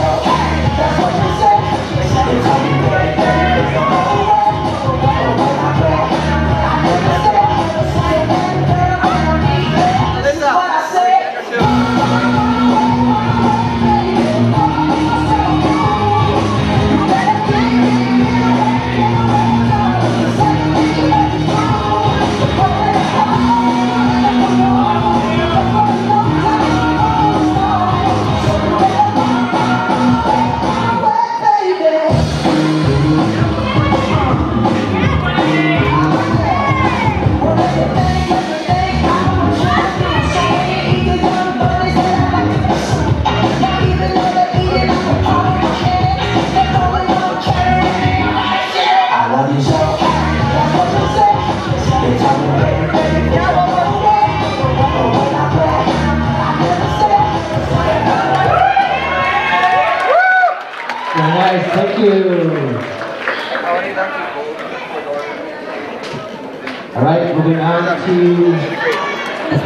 Yeah. Nice, thank you. All right, moving on to